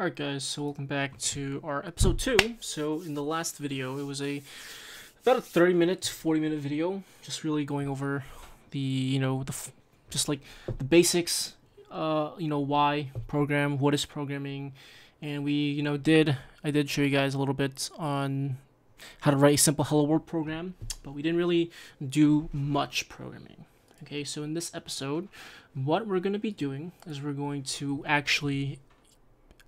Alright guys, so welcome back to our episode 2. So in the last video, it was a about a 30 minute, 40 minute video, just really going over the, you know, the just like the basics, uh, you know, why program, what is programming, and we, you know, did I did show you guys a little bit on how to write a simple hello world program, but we didn't really do much programming. Okay, so in this episode, what we're going to be doing is we're going to actually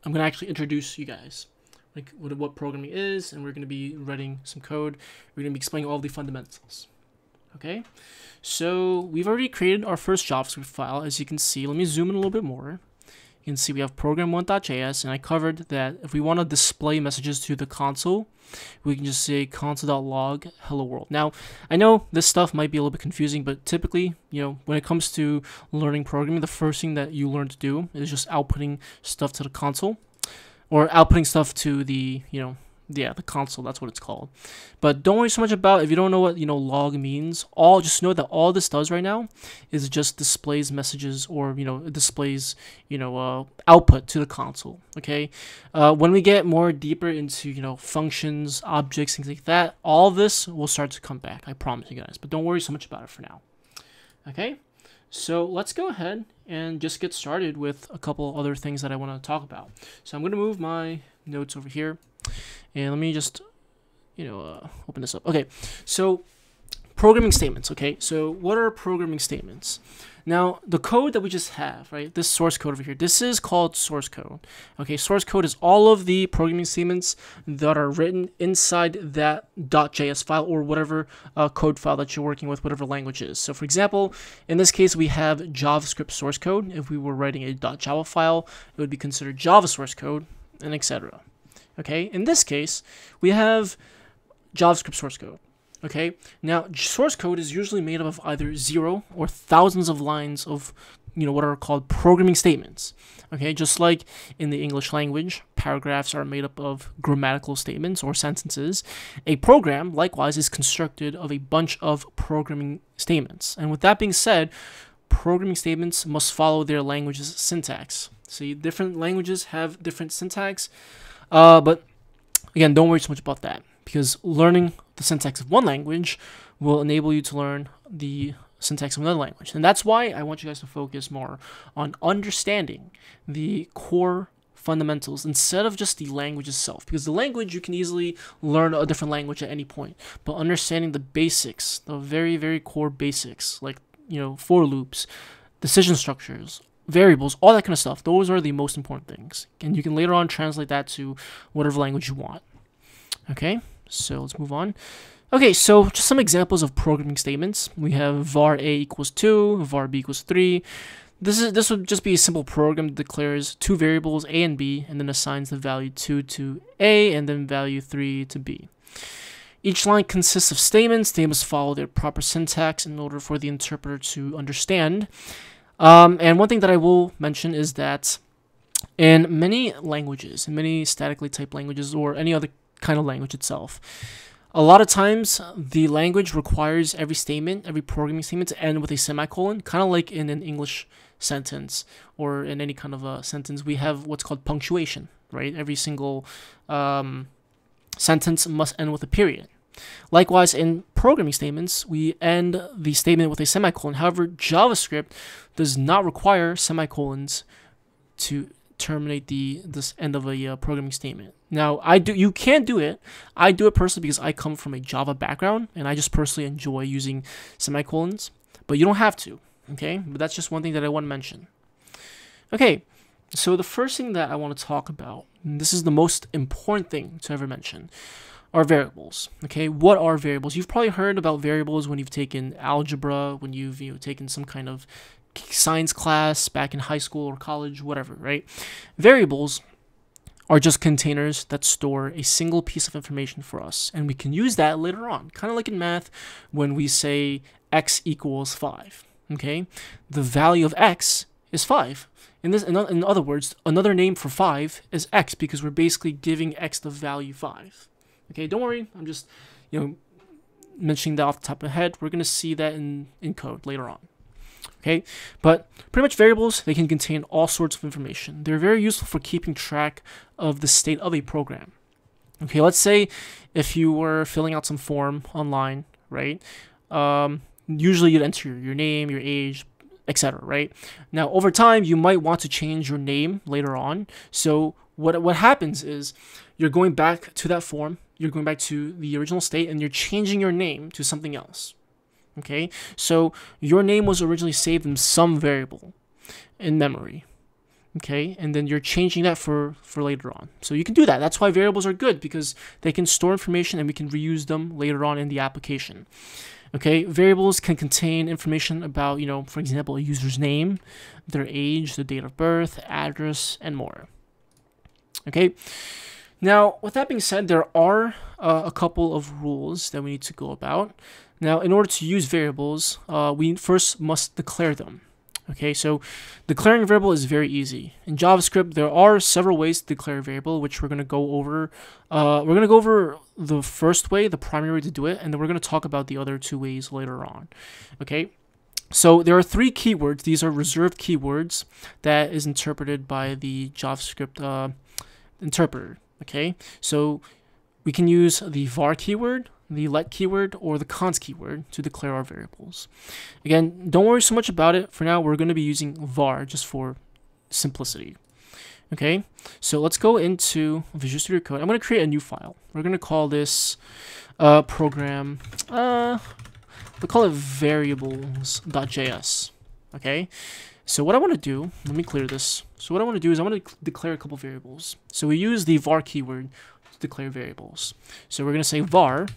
I'm gonna actually introduce you guys, like what, what programming is, and we're gonna be writing some code. We're gonna be explaining all the fundamentals. Okay, so we've already created our first JavaScript file, as you can see. Let me zoom in a little bit more. You can see we have program1.js, and I covered that if we want to display messages to the console, we can just say console.log hello world. Now, I know this stuff might be a little bit confusing, but typically, you know, when it comes to learning programming, the first thing that you learn to do is just outputting stuff to the console or outputting stuff to the, you know, yeah, the console, that's what it's called. But don't worry so much about if you don't know what, you know, log means. All just know that all this does right now is just displays messages or, you know, displays, you know, uh, output to the console, okay? Uh, when we get more deeper into, you know, functions, objects, things like that, all this will start to come back. I promise you guys. But don't worry so much about it for now. Okay? So let's go ahead and just get started with a couple other things that I want to talk about. So I'm going to move my notes over here. And let me just, you know, uh, open this up. Okay, so programming statements. Okay, so what are programming statements? Now, the code that we just have, right, this source code over here, this is called source code. Okay, source code is all of the programming statements that are written inside that .js file or whatever uh, code file that you're working with, whatever language is. So, for example, in this case, we have JavaScript source code. If we were writing a .java file, it would be considered Java source code, and etc. Okay, in this case, we have JavaScript source code. Okay, now source code is usually made up of either zero or thousands of lines of, you know, what are called programming statements. Okay, just like in the English language, paragraphs are made up of grammatical statements or sentences. A program, likewise, is constructed of a bunch of programming statements. And with that being said, programming statements must follow their language's syntax. See, different languages have different syntax. Uh, but again, don't worry so much about that because learning the syntax of one language will enable you to learn the syntax of another language. And that's why I want you guys to focus more on understanding the core fundamentals instead of just the language itself because the language you can easily learn a different language at any point but understanding the basics the very very core basics like you know for loops decision structures variables, all that kind of stuff. Those are the most important things. And you can later on translate that to whatever language you want. Okay, so let's move on. Okay, so just some examples of programming statements. We have var a equals 2, var b equals 3. This is this would just be a simple program that declares two variables a and b and then assigns the value 2 to a and then value 3 to b. Each line consists of statements. They must follow their proper syntax in order for the interpreter to understand. Um, and one thing that I will mention is that in many languages, in many statically typed languages, or any other kind of language itself, a lot of times the language requires every statement, every programming statement to end with a semicolon, kind of like in an English sentence or in any kind of a sentence. We have what's called punctuation, right? Every single um, sentence must end with a period. Likewise, in programming statements, we end the statement with a semicolon. However, JavaScript does not require semicolons to terminate the this end of a uh, programming statement. Now, I do you can do it. I do it personally because I come from a Java background and I just personally enjoy using semicolons, but you don't have to, okay? But that's just one thing that I want to mention. Okay. So the first thing that I want to talk about, this is the most important thing to ever mention are variables. Okay, what are variables? You've probably heard about variables when you've taken algebra, when you've you know, taken some kind of science class back in high school or college, whatever, right? Variables are just containers that store a single piece of information for us, and we can use that later on, kind of like in math when we say x equals 5. Okay, the value of x is 5. In this, in, in other words, another name for 5 is x because we're basically giving x the value 5. Okay, don't worry. I'm just, you know, mentioning that off the top of my head. We're going to see that in, in code later on. Okay, but pretty much variables, they can contain all sorts of information. They're very useful for keeping track of the state of a program. Okay, let's say if you were filling out some form online, right? Um, usually you'd enter your name, your age, etc. Right now, over time, you might want to change your name later on. So what what happens is you're going back to that form, you're going back to the original state, and you're changing your name to something else. Okay, so your name was originally saved in some variable in memory. Okay, and then you're changing that for for later on. So you can do that. That's why variables are good because they can store information and we can reuse them later on in the application. Okay, variables can contain information about, you know, for example, a user's name, their age, the date of birth, address, and more. Okay, now with that being said, there are uh, a couple of rules that we need to go about. Now, in order to use variables, uh, we first must declare them. Okay, so declaring a variable is very easy. In JavaScript, there are several ways to declare a variable, which we're going to go over. Uh, we're going to go over the first way, the primary way to do it, and then we're going to talk about the other two ways later on. Okay, so there are three keywords. These are reserved keywords that is interpreted by the JavaScript uh, interpreter. Okay, so we can use the var keyword, the let keyword or the const keyword to declare our variables. Again, don't worry so much about it. For now, we're going to be using var just for simplicity. Okay, so let's go into Visual Studio Code. I'm going to create a new file. We're going to call this uh, program, uh, we'll call it variables.js. Okay, so what I want to do, let me clear this. So what I want to do is I want to declare a couple variables. So we use the var keyword to declare variables. So we're going to say var,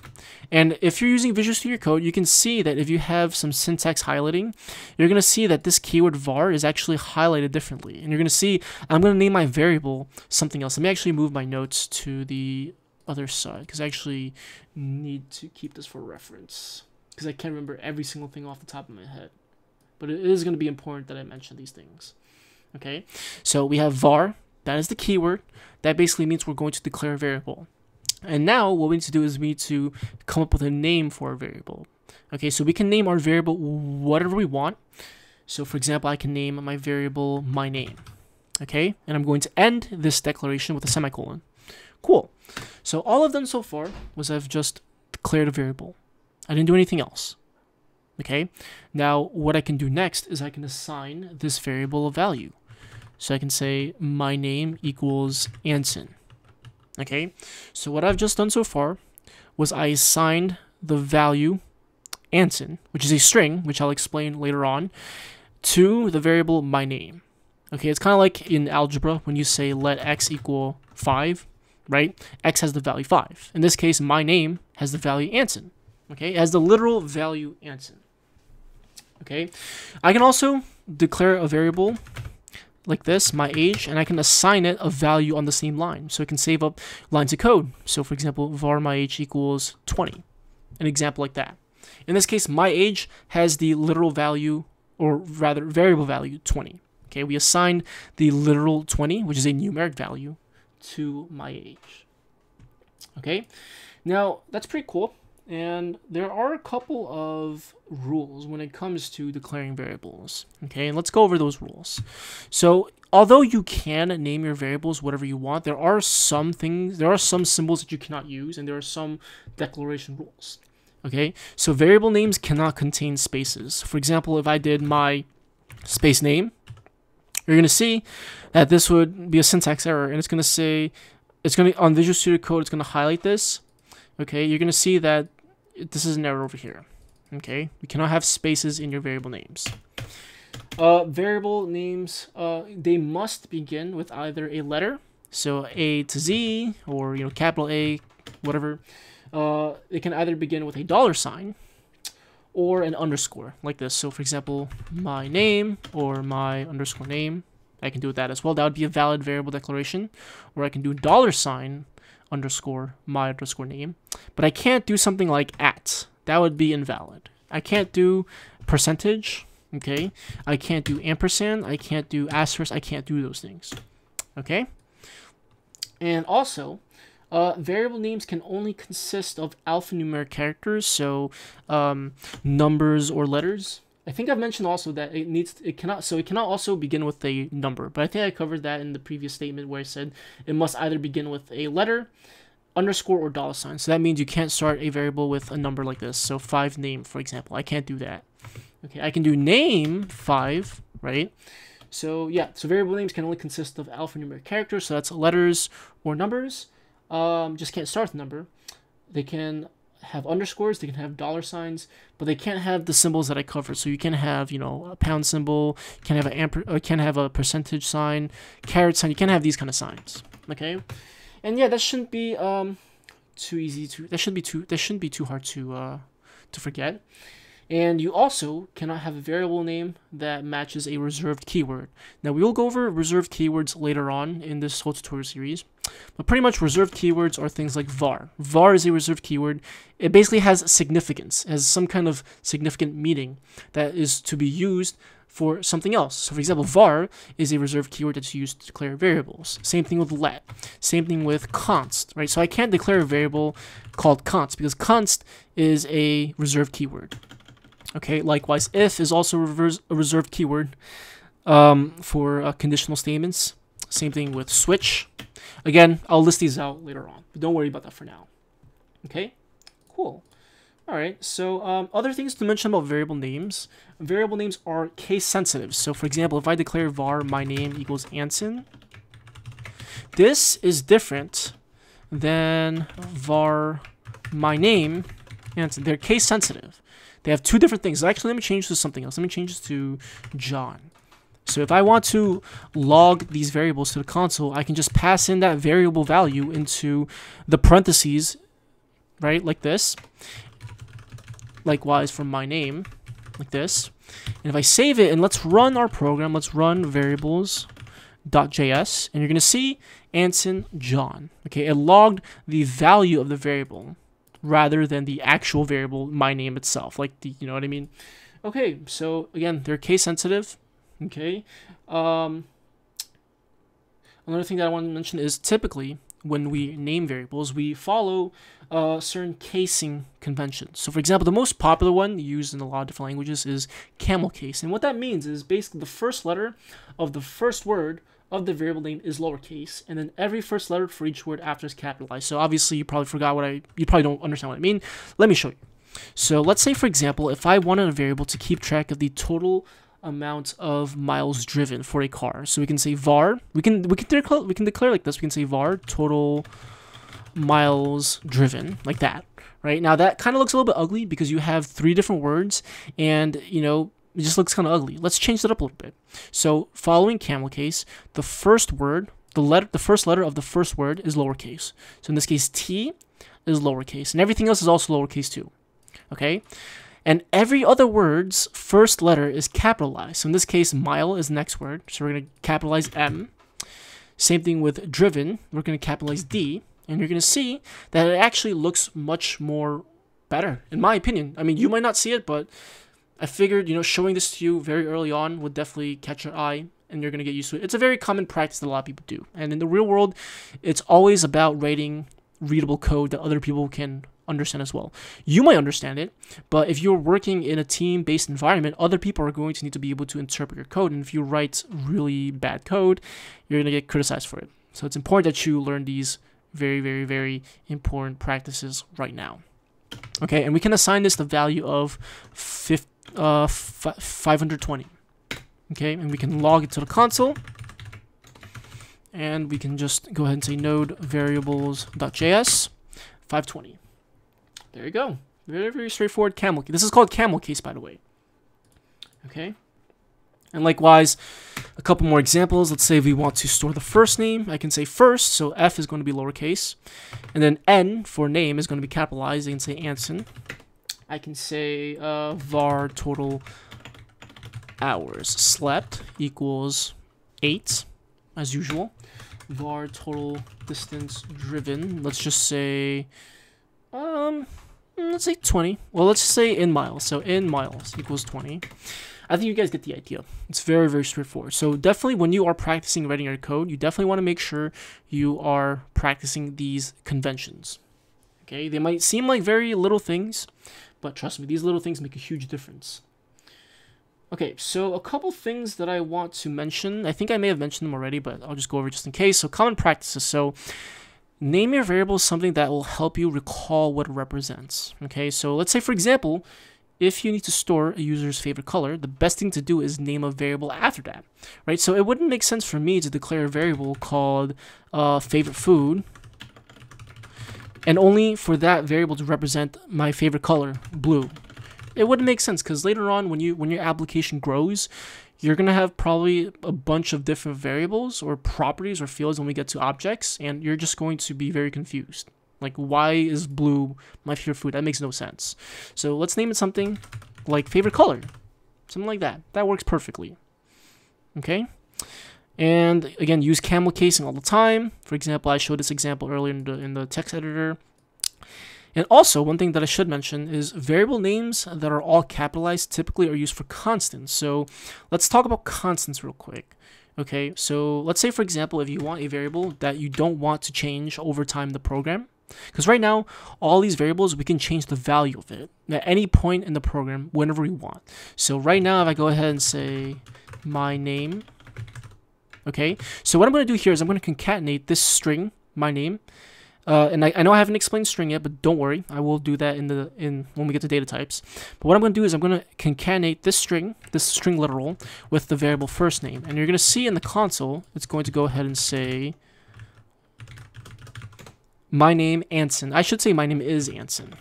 and if you're using Visual Studio Code, you can see that if you have some syntax highlighting, you're going to see that this keyword var is actually highlighted differently. And you're going to see, I'm going to name my variable something else. Let me actually move my notes to the other side, because I actually need to keep this for reference, because I can't remember every single thing off the top of my head. But it is going to be important that I mention these things. Okay, so we have var, that is the keyword. That basically means we're going to declare a variable. And now what we need to do is we need to come up with a name for a variable. Okay, so we can name our variable whatever we want. So for example, I can name my variable my name. Okay, and I'm going to end this declaration with a semicolon. Cool. So all I've done so far was I've just declared a variable. I didn't do anything else. Okay, now what I can do next is I can assign this variable a value. So I can say my name equals Anson. Okay, so what I've just done so far was I assigned the value Anson, which is a string, which I'll explain later on, to the variable my name. Okay, it's kind of like in algebra when you say let x equal 5, right? x has the value 5. In this case, my name has the value Anson. Okay, it has the literal value Anson. Okay, I can also declare a variable like this, my age, and I can assign it a value on the same line. So it can save up lines of code. So for example, var my age equals 20. An example like that. In this case, my age has the literal value, or rather variable value, 20. Okay, we assign the literal 20, which is a numeric value, to my age. Okay, now that's pretty cool. And there are a couple of rules when it comes to declaring variables. Okay, and let's go over those rules. So, although you can name your variables whatever you want, there are some things, there are some symbols that you cannot use, and there are some declaration rules. Okay, so variable names cannot contain spaces. For example, if I did my space name, you're going to see that this would be a syntax error, and it's going to say, it's going to, on Visual Studio Code, it's going to highlight this. Okay, you're going to see that this is an error over here. Okay, we cannot have spaces in your variable names. Uh, variable names, uh, they must begin with either a letter, so A to Z, or you know capital A, whatever. Uh, it can either begin with a dollar sign or an underscore, like this. So for example, my name or my underscore name. I can do that as well. That would be a valid variable declaration. Or I can do dollar sign underscore my underscore name. But I can't do something like at. That would be invalid. I can't do percentage, okay? I can't do ampersand. I can't do asterisk. I can't do those things, okay? And also, uh, variable names can only consist of alphanumeric characters, so um, numbers or letters. I think I've mentioned also that it needs it cannot so it cannot also begin with a number, but I think I covered that in the previous statement where I said it must either begin with a letter, underscore, or dollar sign. So that means you can't start a variable with a number like this. So five name, for example, I can't do that. Okay, I can do name five, right? So yeah, so variable names can only consist of alphanumeric characters, so that's letters or numbers. Um, just can't start with number. They can have underscores, they can have dollar signs, but they can't have the symbols that I covered. So you can have, you know, a pound symbol, you can have a amper, uh, can have a percentage sign, caret sign. You can have these kind of signs. Okay, and yeah, that shouldn't be um too easy to. That shouldn't be too. That shouldn't be too hard to uh to forget. And you also cannot have a variable name that matches a reserved keyword. Now, we will go over reserved keywords later on in this whole tutorial series, but pretty much reserved keywords are things like var. var is a reserved keyword. It basically has significance, has some kind of significant meaning that is to be used for something else. So for example, var is a reserved keyword that's used to declare variables. Same thing with let. Same thing with const, right? So I can't declare a variable called const because const is a reserved keyword. Okay, likewise, if is also a reserved keyword um, for uh, conditional statements. Same thing with switch. Again, I'll list these out later on, but don't worry about that for now. Okay, cool. All right, so um, other things to mention about variable names. Variable names are case sensitive. So for example, if I declare var my name equals Anson, this is different than var my name Anson. They're case sensitive. They have two different things. Actually, let me change to something else. Let me change this to John. So if I want to log these variables to the console, I can just pass in that variable value into the parentheses, right, like this. Likewise for my name, like this. And if I save it and let's run our program, let's run variables.js, and you're going to see Anson John. Okay, it logged the value of the variable rather than the actual variable my name itself like the you know what i mean okay so again they're case sensitive okay um, another thing that i want to mention is typically when we name variables we follow uh, certain casing conventions so for example the most popular one used in a lot of different languages is camel case and what that means is basically the first letter of the first word of the variable name is lowercase, and then every first letter for each word after is capitalized. So obviously you probably forgot what I, you probably don't understand what I mean. Let me show you. So let's say, for example, if I wanted a variable to keep track of the total amount of miles driven for a car, so we can say var, we can we can declare we can declare like this. We can say var total miles driven like that. Right now, that kind of looks a little bit ugly because you have three different words, and you know it just looks kind of ugly. Let's change that up a little bit. So following camel case, the first word, the letter, the first letter of the first word is lowercase. So in this case, T is lowercase, and everything else is also lowercase too. Okay, and every other word's first letter is capitalized. So in this case, mile is the next word, so we're gonna capitalize M. Same thing with driven, we're gonna capitalize D, and you're gonna see that it actually looks much more better, in my opinion. I mean, you might not see it, but I figured, you know, showing this to you very early on would definitely catch your eye and you're going to get used to it. It's a very common practice that a lot of people do. And in the real world, it's always about writing readable code that other people can understand as well. You might understand it, but if you're working in a team-based environment, other people are going to need to be able to interpret your code. And if you write really bad code, you're going to get criticized for it. So it's important that you learn these very, very, very important practices right now. Okay, and we can assign this the value of 50 uh, 520. Okay, and we can log it to the console. And we can just go ahead and say node variables.js 520. There you go. Very, very straightforward camel. case. This is called camel case, by the way. Okay. And likewise, a couple more examples. Let's say we want to store the first name. I can say first, so F is going to be lowercase. And then N for name is going to be capitalized. I can say Anson. I can say uh, var total hours slept equals 8, as usual. var total distance driven, let's just say, um, Mm, let's say 20. Well, let's say in miles. So in miles equals 20. I think you guys get the idea. It's very, very straightforward. So definitely when you are practicing writing your code, you definitely want to make sure you are practicing these conventions. Okay, they might seem like very little things, but trust me, these little things make a huge difference. Okay, so a couple things that I want to mention. I think I may have mentioned them already, but I'll just go over just in case. So common practices. So name your variable something that will help you recall what it represents. Okay, so let's say for example, if you need to store a user's favorite color, the best thing to do is name a variable after that, right? So it wouldn't make sense for me to declare a variable called uh, favorite food and only for that variable to represent my favorite color, blue. It wouldn't make sense because later on when you when your application grows, you're gonna have probably a bunch of different variables or properties or fields when we get to objects, and you're just going to be very confused. Like, why is blue my favorite food? That makes no sense. So let's name it something like favorite color. Something like that. That works perfectly. Okay? And again, use camel casing all the time. For example, I showed this example earlier in the, in the text editor. And also, one thing that I should mention is variable names that are all capitalized typically are used for constants. So let's talk about constants real quick. Okay, so let's say, for example, if you want a variable that you don't want to change over time the program, because right now, all these variables, we can change the value of it at any point in the program whenever we want. So right now, if I go ahead and say my name, okay, so what I'm going to do here is I'm going to concatenate this string, my name, uh, and I, I know I haven't explained string yet, but don't worry, I will do that in the in when we get to data types. But what I'm going to do is I'm going to concatenate this string, this string literal, with the variable first name, and you're going to see in the console, it's going to go ahead and say my name Anson. I should say my name is Anson.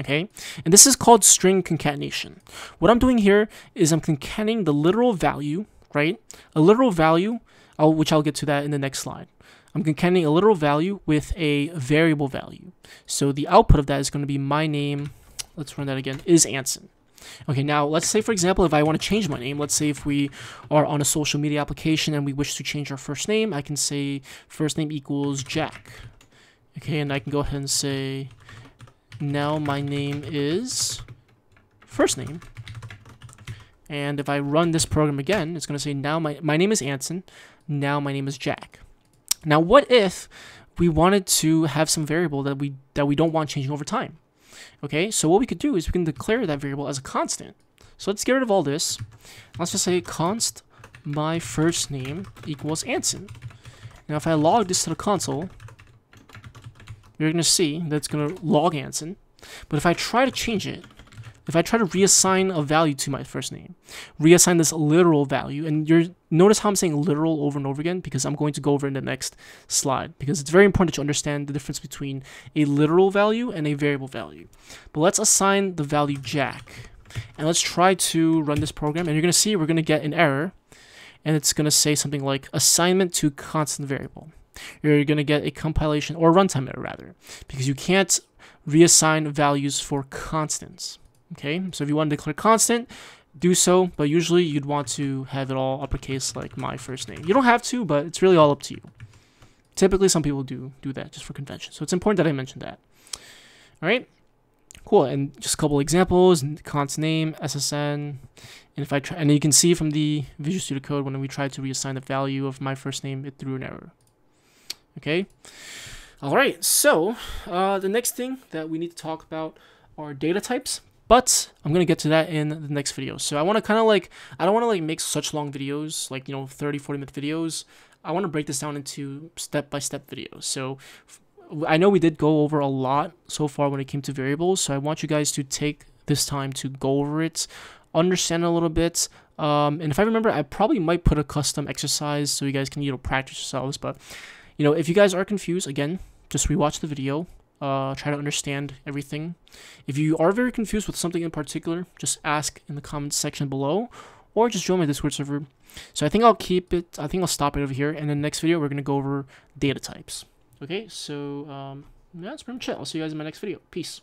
Okay, and this is called string concatenation. What I'm doing here is I'm concatenating the literal value, right? A literal value, I'll, which I'll get to that in the next slide. I'm concatenating a literal value with a variable value. So the output of that is going to be my name, let's run that again, is Anson. Okay, now let's say, for example, if I want to change my name, let's say if we are on a social media application and we wish to change our first name, I can say first name equals Jack. Okay, and I can go ahead and say, now my name is first name. And if I run this program again, it's going to say, now my, my name is Anson, now my name is Jack. Now, what if we wanted to have some variable that we that we don't want changing over time? Okay, so what we could do is we can declare that variable as a constant. So let's get rid of all this. Let's just say const my first name equals Anson. Now, if I log this to the console, you're going to see that it's going to log Anson. But if I try to change it, if I try to reassign a value to my first name, reassign this literal value, and you're notice how I'm saying literal over and over again because I'm going to go over in the next slide because it's very important to understand the difference between a literal value and a variable value. But let's assign the value jack and let's try to run this program and you're going to see we're going to get an error and it's going to say something like assignment to constant variable you're going to get a compilation or runtime error rather, because you can't reassign values for constants. Okay, so if you want to declare constant, do so, but usually you'd want to have it all uppercase like my first name. You don't have to, but it's really all up to you. Typically, some people do do that just for convention, so it's important that I mention that. All right, cool. And just a couple examples: const name, SSN, and if I try, and you can see from the Visual Studio Code when we tried to reassign the value of my first name, it threw an error. Okay. All right. So uh, the next thing that we need to talk about are data types. But I'm gonna get to that in the next video. So I want to kind of like I don't want to like make such long videos, like you know 30, 40 minute videos. I want to break this down into step by step videos. So I know we did go over a lot so far when it came to variables. So I want you guys to take this time to go over it, understand a little bit, um, and if I remember, I probably might put a custom exercise so you guys can you know practice yourselves. But you know, if you guys are confused, again, just rewatch the video. Uh, try to understand everything. If you are very confused with something in particular, just ask in the comments section below, or just join my Discord server. So I think I'll keep it. I think I'll stop it over here. And in the next video, we're gonna go over data types. Okay, so um, yeah, that's pretty much it. I'll see you guys in my next video. Peace.